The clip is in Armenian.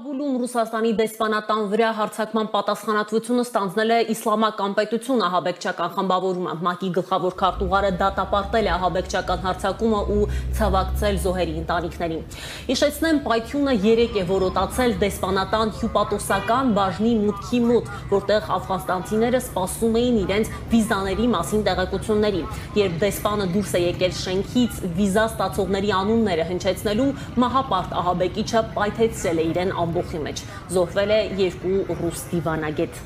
Կաբուլում Ռուսաստանի դեսպանատան վրա հարցակման պատասխանատվությունը ստանձնել է իսլամական պետությունը ահաբեկչական խմբավորումը։ ՄԱԿ-ի գլխավոր քարտուղարը դատապարտել է ահաբեկչական հարցակումը ու ցավակցել զոհերի ընտանիքներին։ Հիշեցնեմ, պայթյունը 3 է որոտացել դեսպանատան հյուպատոսական բաժնի մուտքի մոտ, որտեղ աֆղանստանցիները սպասում էին իրենց վիզաների մասին տեղեկությունների։ Երբ դեսպանը դուրս է եկել շենքից վիզա ստացողների անունները հնչեցնելու, մահապարտ ահաբեկիչը պայթեցրել է իրեն ամբողջի մեջ։ Զոհվել է երկու ռուս դիվանագետ։